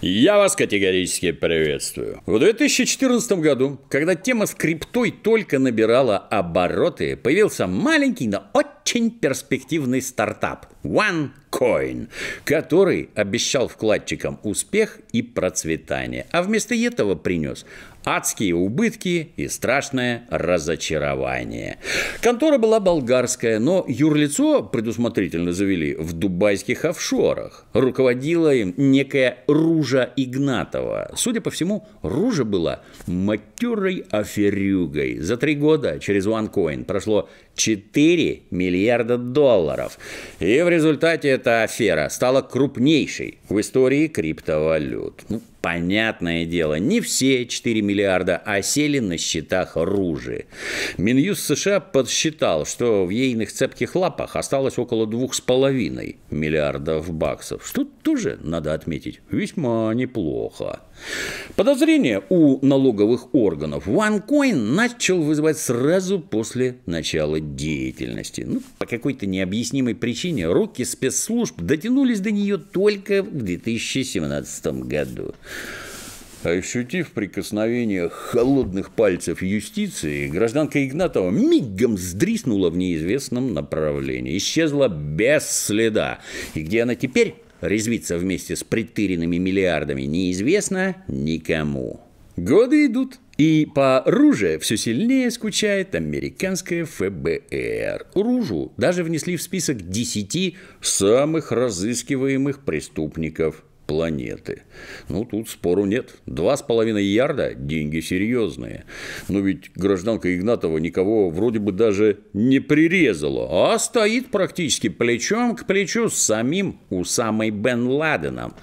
Я вас категорически приветствую. В 2014 году, когда тема с криптой только набирала обороты, появился маленький, но очень перспективный стартап OneCoin, который обещал вкладчикам успех и процветание, а вместо этого принес адские убытки и страшное разочарование. Контора была болгарская, но юрлицо предусмотрительно завели в дубайских офшорах. Руководила им некая Ружа Игнатова. Судя по всему, Ружа была матерой аферюгой. За три года через OneCoin прошло 4 миллиарда долларов. И в результате эта афера стала крупнейшей в истории криптовалют. Ну, Понятное дело, не все 4 миллиарда осели на счетах Ружи. Минюст США подсчитал, что в ейных цепких лапах осталось около 2,5 миллиардов баксов, что тоже, надо отметить, весьма неплохо. Подозрение у налоговых органов OneCoin начал вызывать сразу после начала деятельности. Ну, по какой-то необъяснимой причине руки спецслужб дотянулись до нее только в 2017 году. Ощутив прикосновение холодных пальцев юстиции, гражданка Игнатова мигом сдриснула в неизвестном направлении, исчезла без следа. И где она теперь резвится вместе с притыренными миллиардами, неизвестно никому. Годы идут, и по Руже все сильнее скучает американское ФБР. Ружу даже внесли в список 10 самых разыскиваемых преступников планеты. Ну, тут спору нет. Два с половиной ярда – деньги серьезные. Но ведь гражданка Игнатова никого вроде бы даже не прирезала, а стоит практически плечом к плечу с самим Усамой Бен Ладеном.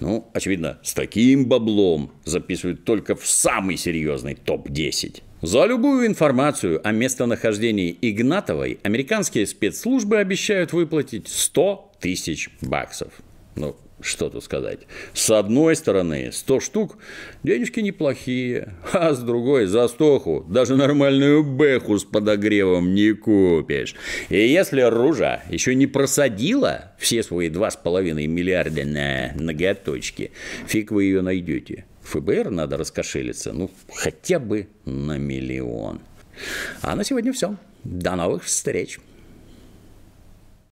Ну, очевидно, с таким баблом записывают только в самый серьезный топ-10. За любую информацию о местонахождении Игнатовой американские спецслужбы обещают выплатить 100 тысяч баксов. Ну, что тут сказать. С одной стороны, 100 штук денежки неплохие, а с другой, за стоху даже нормальную бэху с подогревом не купишь. И если Ружа еще не просадила все свои 2,5 миллиарда на ноготочки, фиг вы ее найдете. ФБР надо раскошелиться, ну, хотя бы на миллион. А на сегодня все. До новых встреч.